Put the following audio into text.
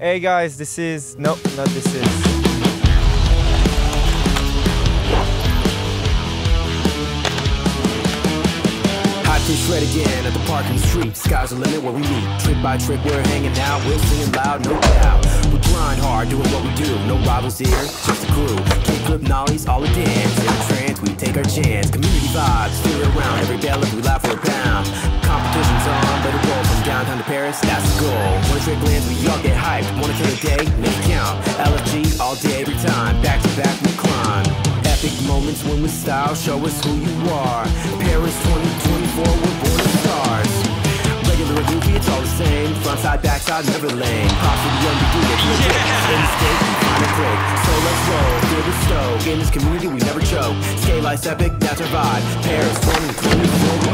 Hey guys, this is no, not this is. Fish red again at the park in the street. Sky's the limit where we meet. Trick by trick, we're hanging out. We're singing loud, no doubt. We grind hard, doing what we do. No rivals here, just a crew. Kick flip nollies, all a dance. In a trance, we take our chance. Community vibes, it around. Every bell if we laugh for a Paris. That's the goal. One trick lands, we all get hyped. Wanna kill a day? Make it count. LFG all day, every time. Back to back, we climb. Epic moments when we style, show us who you are. Paris 2024, we're born as stars. Regular or goofy, it's all the same. Front side, back side, never lame. The undefeated. Yeah. In the state, we find a trick. So let's roll, feel the stoke. In this community, we never choke. Scale life's epic, that's our vibe. Paris 2024, we ride.